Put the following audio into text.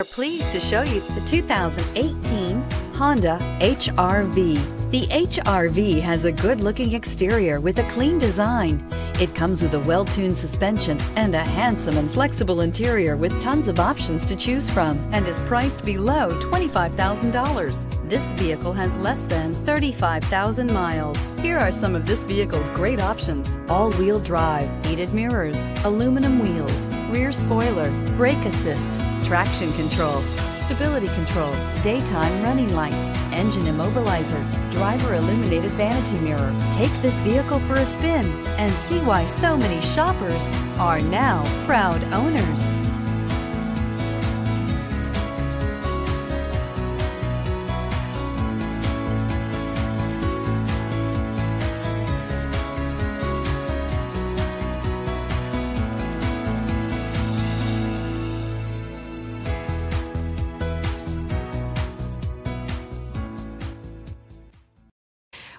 We're pleased to show you the 2018 Honda HRV. The HRV has a good-looking exterior with a clean design. It comes with a well-tuned suspension and a handsome and flexible interior with tons of options to choose from and is priced below $25,000. This vehicle has less than 35,000 miles. Here are some of this vehicle's great options. All-wheel drive, heated mirrors, aluminum wheels, rear spoiler, brake assist, traction control, stability control, daytime running lights, engine immobilizer, driver illuminated vanity mirror. Take this vehicle for a spin and see why so many shoppers are now proud owners.